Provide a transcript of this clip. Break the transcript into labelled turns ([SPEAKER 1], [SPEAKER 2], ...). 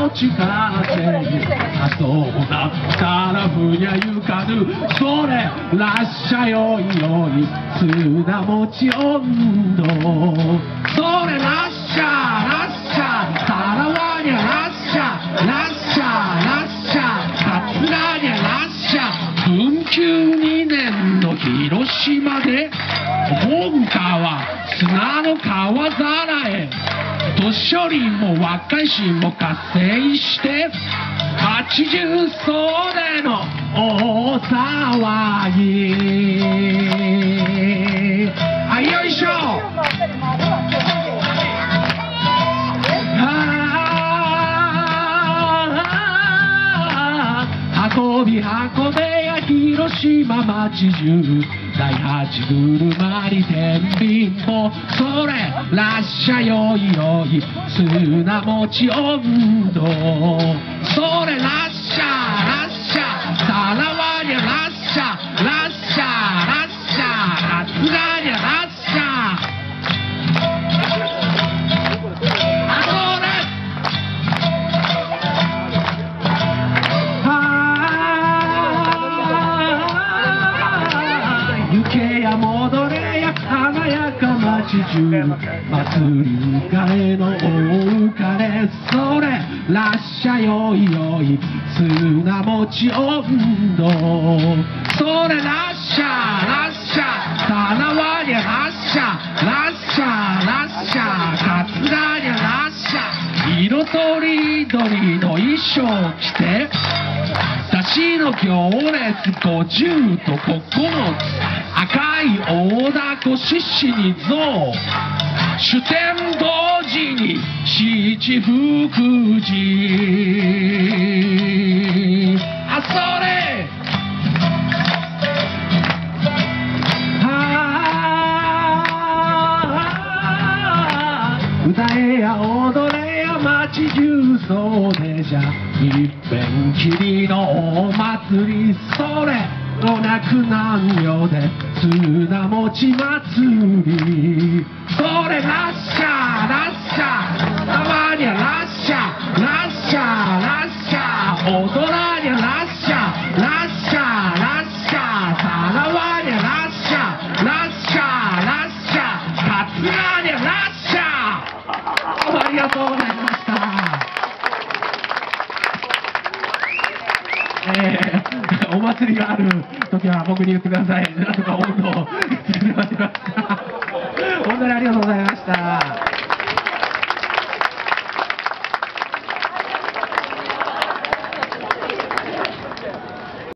[SPEAKER 1] 落ちかせあそうだったらふにゃゆかぬそれらっしゃよいよい砂持ち温度それらっしゃらっしゃたらわにゃらっしゃらっしゃらっしゃかつらにゃらっしゃ文久2年の広島で本川砂の川ざらえ年寄りも若いしも加勢して80袖の大騒ぎ。あよいしょ。運び運べや広島町中第八車に天秤もそれらっしゃよいよい砂持ち温度。それらっ街中祭り迎えの大浮かれそれらっしゃよいよい砂持ち温度それらっしゃらっしゃたなわにゃらっしゃらっしゃらっしゃかつらにゃらっしゃ色とりどりの衣装着て出しの行列50と9つ赤い大凧獅子に象主典同時に七福神。あそれ。あー歌えや踊れや街中そうでじゃいっぺんきりのお祭りそれおなくなんよで綱持ち祭りそれラッシャーラッシャーたまにはラッシャーラッシャーラッシャー大人にはラッシャーラッシャーラッシャーさらわにはラッシャーラッシャーラッシャーかつらにはラッシャーありがとうございますた。えーお祭りがある時は僕に言ってください。なんとか温度を作りました。本当にありがとうございました。